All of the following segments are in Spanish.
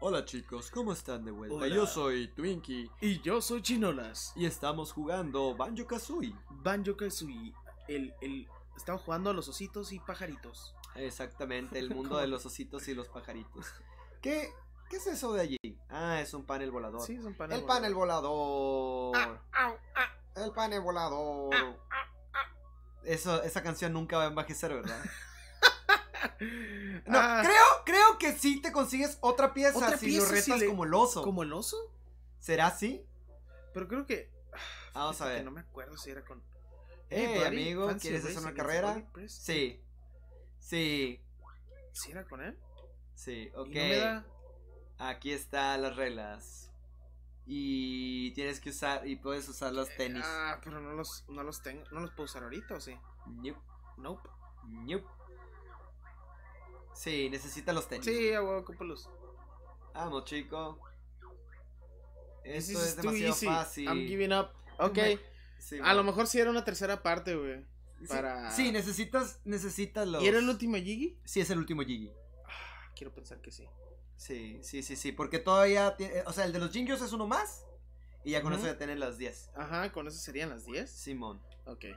Hola chicos, ¿cómo están de vuelta? Hola. Yo soy Twinkie Y yo soy Chinolas. y estamos jugando Banjo Kazooie. Banjo Kazooie. El, el, estamos jugando a los ositos y pajaritos. Exactamente, el mundo de los ositos y los pajaritos. ¿Qué, ¿Qué es eso de allí? Ah, es un panel volador. Sí, son paneles. el panel volador. Ah, au, ah. El panel volador. Eso, esa canción nunca va a envejecer, ¿verdad? No, Ah, creo, creo que sí te consigues otra pieza Otra si pieza lo si retas le- como el oso. ¿Como el oso? ¿Será así? Pero creo que. Vamos a ver. No me acuerdo si era con. Hey, Buddy, amigo, ¿quieres hacer una carrera? Sí. Sí. ¿Sí era con él? Sí, ok. No da. Aquí están las reglas. Y tienes que usar, y puedes usar los tenis. Ah, pero no los, no los tengo. ¿No los puedo usar ahorita o sí? Ñup, Nope. ñup. Sí, necesita los tenis. Sí, a huevo. Vamos, chico. Esto es demasiado easy. fácil. I'm giving up. Ok. Sí, A lo mejor sí era una tercera parte, güey. Sí, para- Sí, necesitas, necesitas los... ¿Y era el último Jiggy? Sí, es el último Jiggy. Ah, quiero pensar que sí. Sí, sí, sí, sí. Porque todavía tiene... O sea, el de los Jingyos es uno más. Y ya con eso ya tienen las 10. Ajá, con eso serían las 10. Simón. Ok. que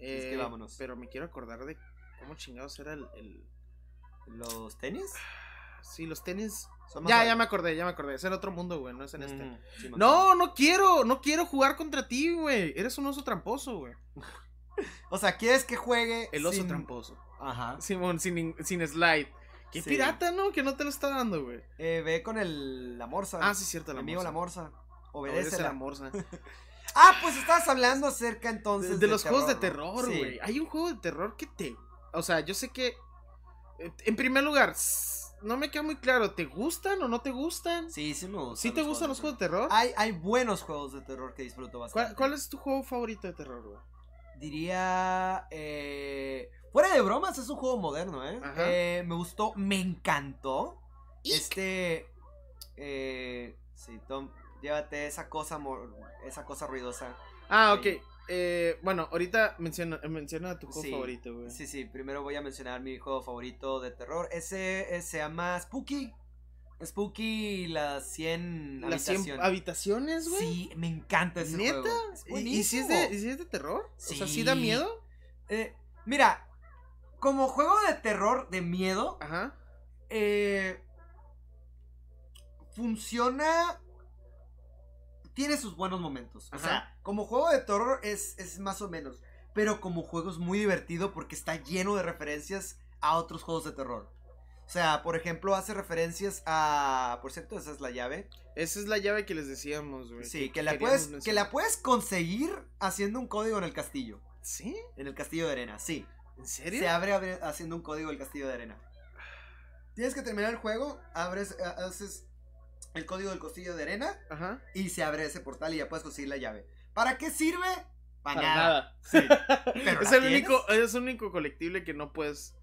Eh, vámonos. Pero me quiero acordar de cómo chingados era el. el- ¿Los tenis? Sí, los tenis. Son Ya, ya me acordé, ya me acordé. Es en otro mundo, güey, no es en este. Sí. No, no quiero, no quiero jugar contra ti, güey. Eres un oso tramposo, güey. O sea, ¿quieres que juegue El oso sin- tramposo. Ajá. Simón, sin, sin slide. Qué Sí. pirata, ¿no? Que no te lo está dando, güey. Eh, ve con el, la morsa. Ah, sí, cierto, la Amigo, morsa. la morsa. Obedece Obedece la morsa. Ah, pues estabas hablando acerca De, entonces de los juegos de terror, Sí. güey. Hay un juego de terror que te. O sea, yo sé que. eh, En primer lugar, no me queda muy claro. ¿Te gustan o no te gustan? Sí, sí me gustan. ¿Sí te gustan los juegos de terror? Hay, hay buenos juegos de terror que disfruto bastante. ¿Cuál, cuál es tu juego favorito de terror, güey? Diría. Eh, fuera de bromas, es un juego moderno, ¿eh? Eh, me gustó, me encantó. Ick. Este. Eh, sí, Tom, llévate esa cosa, esa cosa ruidosa. Ah, Sí. ok. Eh, bueno, ahorita menciona, menciona tu juego Sí, favorito, güey. Sí, sí, primero voy a mencionar mi juego favorito de terror. Ese, eh, se llama Spooky. Spooky, las 100 ¿Las 100 habitaciones. habitaciones, güey? Sí, me encanta ese ¿Neta? juego. Es ¿Y, si es de, y si es de terror? O sea, ¿sí Sí. da miedo? Eh, mira, como juego de terror de miedo, Ajá. eh, funciona. Tiene sus buenos momentos. O sea, como juego de terror es, es más o menos. Pero como juego es muy divertido porque está lleno de referencias a otros juegos de terror. O sea, por ejemplo, hace referencias a. Por cierto, esa es la llave. Esa es la llave que les decíamos, güey. Sí, que la, puedes, que la puedes conseguir haciendo un código en el castillo. ¿Sí? En el castillo de arena, sí. ¿En serio? Se abre, abre- haciendo un código del castillo de arena. Tienes que terminar el juego, abres, ha- haces el código del castillo de arena Ajá. y se abre ese portal y ya puedes conseguir la llave. ¿Para qué sirve? Para, Para nada. nada. Sí. Pero es ¿la el único, es el único colectible que no puedes,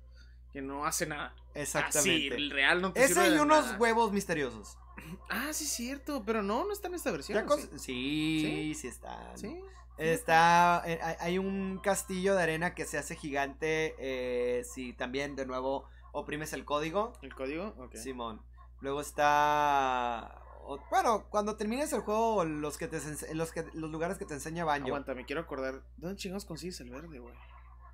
que no hace nada. Exactamente. el real no te Ese sirve y de unos nada. huevos misteriosos. Ah, sí, cierto, pero no, no está en esta versión. Ya ¿o cons- sí? sí, sí, están. ¿Sí? Está, eh, hay- un castillo de arena que se hace gigante eh, si también de nuevo oprimes el código. ¿El código? Ok. Simón. Luego está. Bueno, cuando termines el juego, los que te los que los lugares que te enseña Banjo. Aguanta, me quiero acordar. ¿Dónde chingados consigues el verde, güey?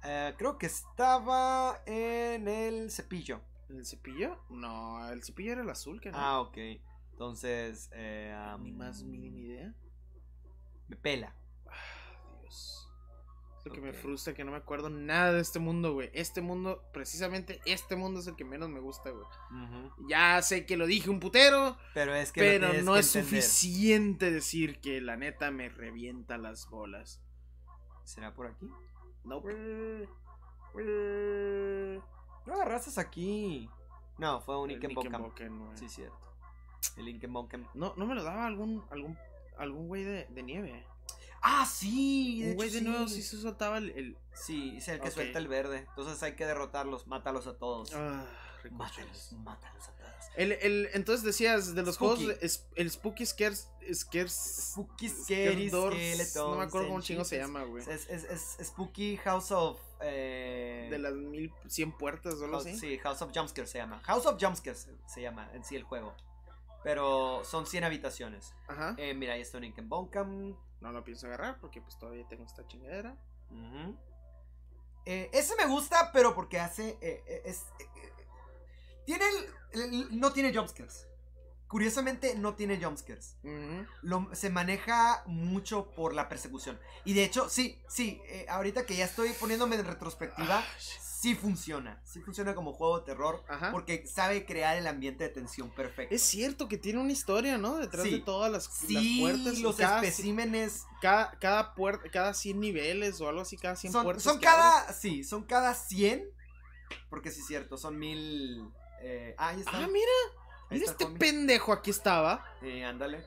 Eh, creo que estaba en el cepillo. ¿En el cepillo? No, el cepillo era el azul, que no. Ah, ok. Entonces, eh, am, Ni más mínima idea. me pela. Ah, Dios. Es lo que me frustra que no me acuerdo nada de este mundo, güey. Este mundo, precisamente este mundo es el que menos me gusta, güey. Ya sé que lo dije un putero, Pero es que pero no que es entender. suficiente decir que la neta me revienta las bolas. ¿Será por aquí? Nope. No agarraste aquí. No, fue un Ikenboken. Nickenbocken, güey. Sí, cierto. El Ikenboken. No, no me lo daba algún algún algún güey de, de nieve. Ah, sí. Un güey hecho, de nuevo sí se soltaba el. el- Sí, es el que suelta el verde. Entonces hay que derrotarlos, mátalos a todos. Ah, mátalos, mátalos a todos. El, el, entonces decías de los Spooky. juegos, de- es- el Spooky Scares. Scares Spooky Skeletons. No me acuerdo cómo chingo se llama, güey. Es, es, es, es Spooky House of. Eh, De las mil cien puertas o algo así. Sí, House of Jumpscares se llama. House of Jumpscares se llama en sí el juego. Pero son 100 habitaciones. Ajá. Eh, mira, ahí está un Inken Bonkam. No lo pienso agarrar porque pues todavía tengo esta chingadera. Eh, ese me gusta, pero porque hace. eh, eh, es, eh, tiene. el- el- no tiene jumpscares. Curiosamente, no tiene jumpscares. Ujú. Lo- se maneja mucho por la persecución. Y de hecho, sí, sí. eh, ahorita que ya estoy poniéndome en retrospectiva, Ah, sí funciona. Sí funciona como juego de terror. Ajá. Porque sabe crear el ambiente de tensión perfecto. Es cierto que tiene una historia, ¿no? Detrás Sí. de todas las, Sí, las puertas. los cada, especímenes cada, cada puerta, cada 100 niveles o algo así, cada 100 son, puertas. son abres. cada, sí, son cada 100, porque sí es cierto, son mil, eh, ah, ahí está, Ah, ahí mira, mira este pendejo aquí estaba. Eh, ándale,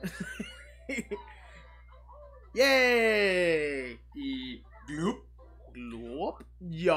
¡Yay! y Gloop, ¿Gloop? ¿Ya?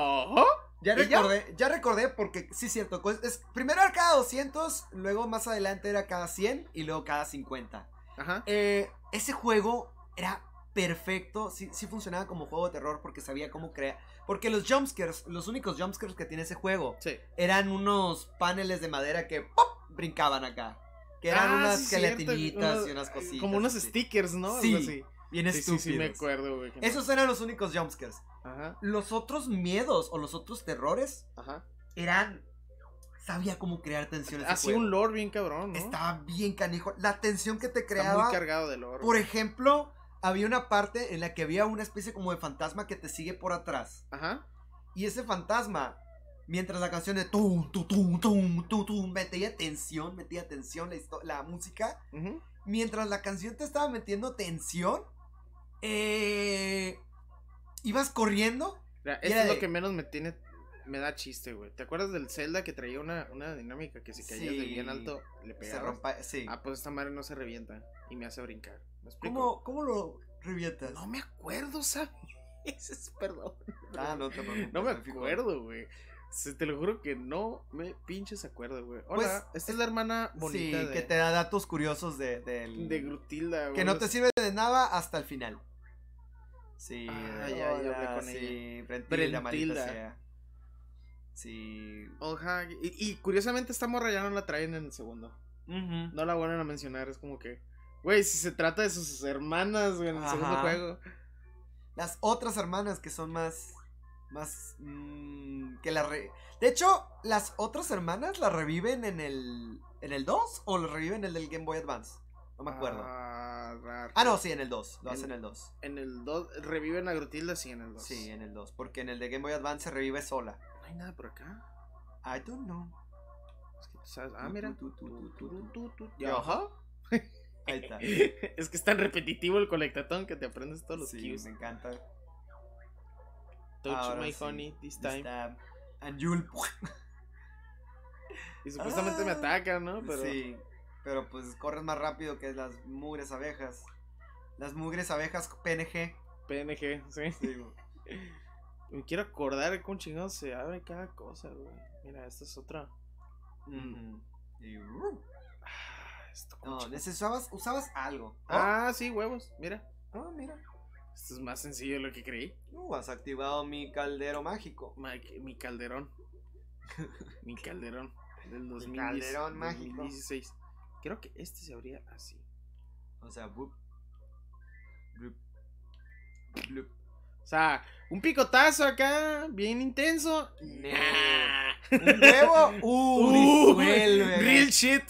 Ya recordé, ya recordé porque sí es cierto, pues, es, primero era cada 200, luego más adelante era cada 100 y luego cada 50. Ajá. Eh, ese juego era perfecto, sí, sí funcionaba como juego de terror porque sabía cómo crear, porque los jumpscares, los únicos jumpscares que tiene ese juego Sí. eran unos paneles de madera que ¡pop! brincaban acá. Que eran Ah, unas sí, gelatinitas y unas cositas. Como unos así. stickers, ¿no? Sí, Algo así. Bien Sí, sí, estúpidos. sí, me acuerdo, güey. no- Esos eran los únicos jumpscares. Ajá. Los otros miedos o los otros terrores Ajá. eran. Sabía cómo crear Así juego. un lore bien cabrón, ¿no? Estaba bien canijo. La tensión que te Está creaba. muy cargado de lore. Por ejemplo, había una parte en la que había una especie como de fantasma que te sigue por atrás. Ajá. Y ese fantasma, mientras la canción de tum, tum, tum, tum, tum, tum, metía tensión, metía tensión la, música. Ujú. Mientras la canción te estaba metiendo tensión, eh, ibas corriendo. Mira, esto es lo de- que menos me tiene. Me da chiste, güey. ¿Te acuerdas del Zelda que traía una, una dinámica que si caías de bien alto le Se pegabas? rompa, sí. Ah, pues esta madre no se revienta y me hace brincar. ¿Cómo, ¿Cómo lo revientas? No me acuerdo, ¿sabes? Es- Perdón. Ah, no te preocupes, No me acuerdo, güey. Se- Te lo juro que no me pinches acuerdo, güey. Hola, Pues, esta es la hermana Sí, bonita de, que te da datos curiosos de, del- de Grutilda, güey. que no te sirve de nada hasta el final. Sí, Ah, ya, ya hablé hola, con sí, Brentilda, maldita Brentilda. sea. Sí. Ajá, y, y curiosamente esta morra ya no la traen en el segundo. No la vuelven a mencionar, es como que... Güey, si se trata de sus hermanas, güey, en el Ajá. segundo juego. Las otras hermanas que son más. Más. mm, que la re- De hecho, las otras hermanas la reviven en el. ¿En el 2? ¿O lo reviven en el del Game Boy Advance? No me acuerdo. Ah. Ah, no, sí, en el 2. Lo En- hacen en el 2. En el 2, reviven a Grutilda, sí, en el 2. Sí, en el 2. Porque en el de Game Boy Advance se revive sola. No hay nada por acá. I don't know. Es que tú sabes. Ah, mira. Ajá. Ahí está. es que es tan repetitivo el colectatón que te aprendes todos los Sí, cues. me encanta. Touch Ahora my sí. honey this This time. time. And you'll. Y supuestamente me Ah, atacan, ¿no? Pero Sí, pero pues corres más rápido que las mugres abejas. Las mugres abejas PNG. PNG, sí. Me quiero acordar cómo chingados se abre cada cosa, güey. Mira, esta es otra. Y, uh, Ah, esto No, necesitabas, usabas algo. Oh, Ah, sí, huevos. Mira. oh, mira. Esto es más sencillo de lo que creí. Uh, has activado mi caldero mágico. Ma- Mi calderón. mi calderón. Del 2010, calderón mágico. 2016. Creo que este se abría así. O sea, bup, blup, blup. O sea, un picotazo acá, bien intenso. Nah. ¿Un huevo? Uh, disuelve. real shit.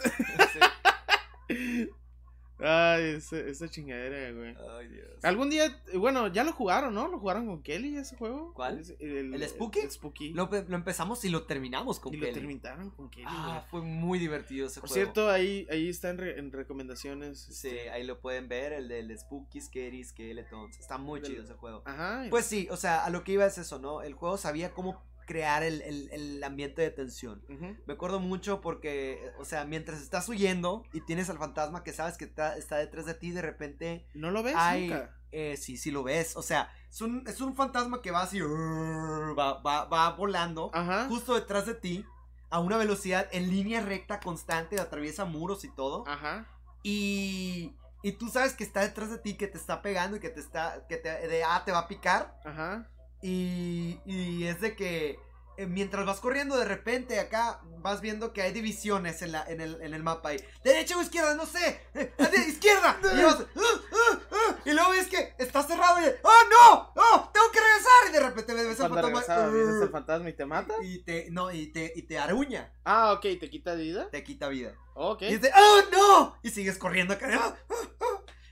Ay, esa, esa chingadera, güey. Ay, Dios. Algún día, bueno, ya lo jugaron, ¿no? ¿Lo jugaron con Kelly ese juego? ¿Cuál? El, ¿El Spooky? El Spooky. Lo, lo empezamos y lo terminamos con y lo Kelly. terminaron con Kelly, Ah, güey. fue muy divertido ese Por juego. cierto, ahí, ahí está en, re- en recomendaciones. Sí, este, ahí lo pueden ver, el del Spooky Scary Skeletons. Está muy chido ese juego. Ajá. Pues sí, o sea, a lo que iba es eso, ¿no? El juego sabía cómo crear el, el- el ambiente de tensión. Me acuerdo mucho porque, o sea, mientras estás huyendo y tienes al fantasma que sabes que está, está detrás de ti, de repente ¿No lo ves hay... nunca? eh, sí, sí lo ves. O sea, es un, es un fantasma que va así, va, va, va volando Ajá. justo detrás de ti a una velocidad en línea recta constante, atraviesa muros y todo. Ajá. Y, y tú sabes que está detrás de ti, que te está pegando y que te está, que te, de, ah, te va a picar. Ajá. Y, y es de que eh, mientras vas corriendo de repente acá vas viendo que hay divisiones en, la, en, el, en el mapa ahí. Derecha o izquierda, no sé. Eh, izquierda. Y, vas, "Ah, ah, ah", y luego ves que está cerrado y ¡Oh no! ¡Oh! ¡Tengo que regresar! Y de repente ves Cuando fantasma. vienes el fantasma y te mata. y te, no, y te, y te aruña. Ah, ok, ¿te quita vida? Te quita vida. Ok. Y es de, ¡Oh, no! Y sigues corriendo acá.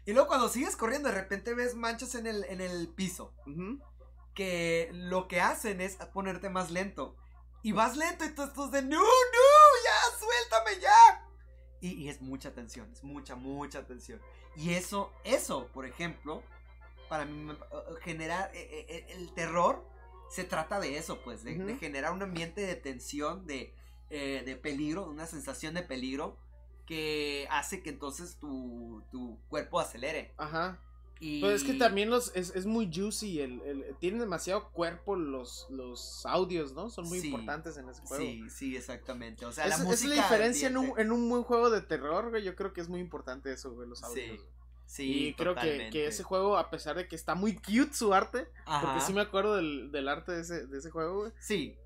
Y luego cuando sigues corriendo, de repente ves manchas en el, en el piso. Ujú. Que lo que hacen es ponerte más lento. Y vas lento y tú estás de, ¡No, no! ¡Ya! ¡Suéltame ya! Y, y es mucha tensión, es mucha, mucha tensión. Y eso, eso, por ejemplo, para mí, me- uh, generar eh, eh, el terror se trata de eso, pues, de, generar un ambiente de tensión, de, eh, de peligro, una sensación de peligro que hace que entonces tu, tu cuerpo acelere. Ajá. Y... Pues es que también los, es, es muy juicy, el, el- tienen demasiado cuerpo los, los audios, ¿no? Son muy Sí. importantes en ese juego. Sí, sí, exactamente. O sea, es, la es la diferencia en un, en un buen juego de terror, güey. Yo creo que es muy importante eso, güey, los Sí, audios. güey. Sí, y creo que, que ese juego, a pesar de que está muy cute su arte, porque sí me acuerdo del, del arte de ese, de ese juego, güey. Sí.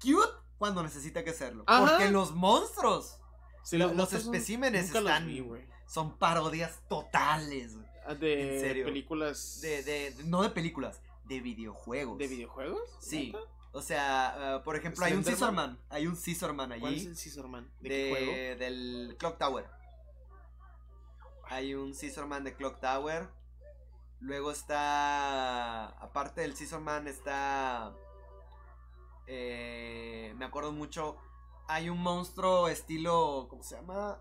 Cute cuando necesita que serlo. Ajá. Porque los monstruos, Sí, Lo- los monstruos son- especímenes nunca los están- vi, güey. son parodias totales. güey. Ah, De en serio. películas. De, de, de- no de películas, de videojuegos. ¿De videojuegos? Sí. O sea, eh, por ejemplo, hay un. Scissorman. Hay un Scissorman allí. ¿Cuál es el Scissorman? ¿De, de, qué juego? del Clock Tower. Hay un Scissorman de Clock Tower. Luego está. Aparte del Scissorman está. eh, me acuerdo mucho. Hay un monstruo estilo. ¿Cómo se llama?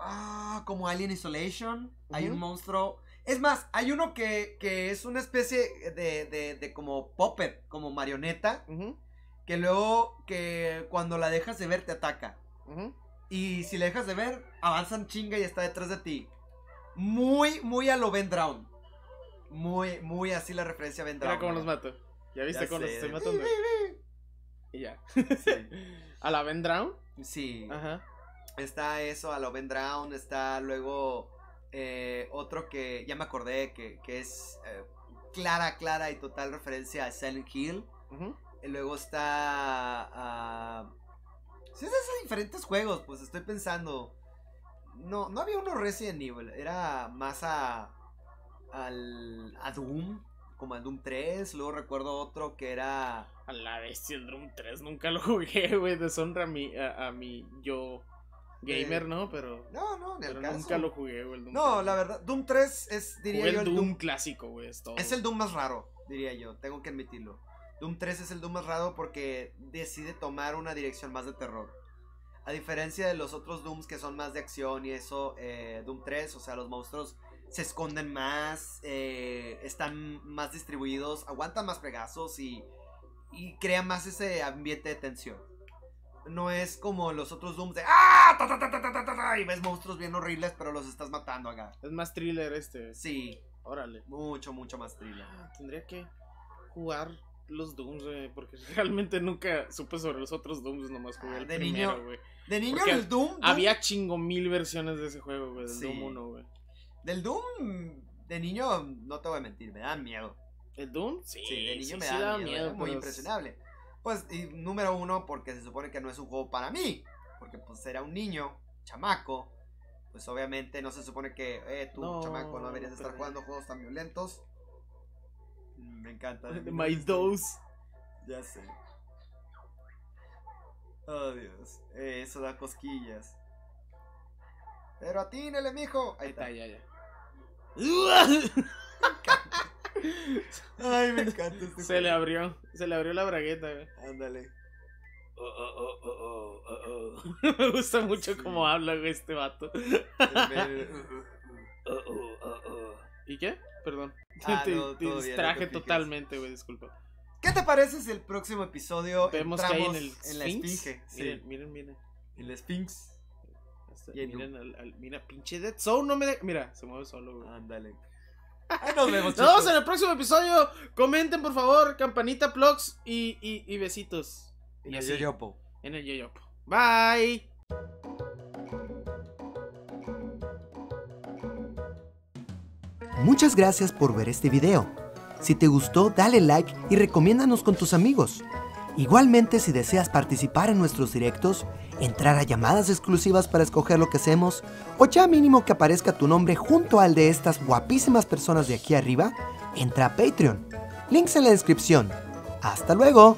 Ah, como Alien Isolation. Hay un monstruo. Es más, hay uno que, que es una especie de, de, de como puppet, como marioneta. Que luego que cuando la dejas de ver te ataca. Y si la dejas de ver, avanzan chinga y está detrás de ti. Muy, muy a lo Ben Drown. Muy, muy así la referencia a Ben Drown. Mira cómo los mato. ¿Ya viste Ya cómo los estoy matando? Y ya. Sí. ¿A la Ben Drown? Sí. Ajá. Está eso, a lo Ben Drown. Está luego eh, otro que ya me acordé que, que es eh, clara, clara y total referencia a Silent Hill. Y luego está. ah, sí, es de diferentes juegos, pues estoy pensando. No, no había uno Resident Evil, era más a. Al, a Doom, como al Doom 3. Luego recuerdo otro que era. A la bestia, el Doom 3 nunca lo jugué, güey. Deshonra a mi, a, a mi yo gamer, ¿no? Pero, No, no, el pero nunca lo jugué, güey. el Doom No, 3. la verdad, Doom 3 es, diría Jugué yo, el Doom, Doom. clásico, güey. Es todo. Es el Doom más raro, diría yo, tengo que admitirlo. Doom 3 es el Doom más raro porque decide tomar una dirección más de terror. A diferencia de los otros Dooms que son más de acción y eso, eh, Doom 3, o sea, los monstruos se esconden más, eh, están más distribuidos, aguantan más fregazos y, y crean más ese ambiente de tensión. No es como los otros Dooms de ¡Ah! Ta, ta, ta, ta, ta, ta, ta, ta", y ves monstruos bien horribles, pero los estás matando acá. Es más thriller este. Sí, Órale. mucho, mucho más thriller. Ah, tendría que jugar los Dooms, güey. Porque realmente nunca supe sobre los otros Dooms. Nomás jugué Ah, el de primero, niño, güey. De niño Porque el Doom, Doom- Había chingo mil versiones de ese juego, güey. Del Sí. Doom 1, güey. Del Doom, de niño, no te voy a mentir, me dan miedo. ¿El Doom? Sí, Sí, de niño sí, me da daba miedo, era muy pero- impresionable. Pues, y número uno, porque se supone que no es un juego para mí. Porque pues era un niño, chamaco. Pues obviamente no se supone que, eh, tú, No, chamaco, no deberías estar jugando juegos tan violentos. Mm, Me encanta. My dose. Ya sé. Oh, Dios. Eh, Eso da cosquillas. Pero atínele, mijo. Ahí Ahí está. está, ya, ya. Ay, me encanta este Se le abrió, se le abrió la bragueta, güey. Ándale. Me gusta mucho Sí. cómo habla, güey, este vato. El- ¿Y qué? Perdón. Ah, te no, te todo bien, no distraje te totalmente, güey, disculpa. ¿Qué te parece si el próximo episodio Vemos que hay en, el en la esfinge? Sí, Miren, miren, miren. en la Sphinx. Hasta- miren al, al- mira, pinche Dead Zone no me de... Mira, se mueve solo, güey. Ándale. Ahí nos vemos, Nos vemos chicos. en el próximo episodio. Comenten, por favor, campanita, plugs y, y, y besitos. En Y el yoyopo. en el yoyopo. Bye. Muchas gracias por ver este video. Si te gustó, dale like y recomiéndanos con tus amigos. Igualmente, si deseas participar en nuestros directos, entrar a llamadas exclusivas para escoger lo que hacemos, o ya mínimo que aparezca tu nombre junto al de estas guapísimas personas de aquí arriba, entra a Patreon. Links en la descripción. ¡Hasta luego!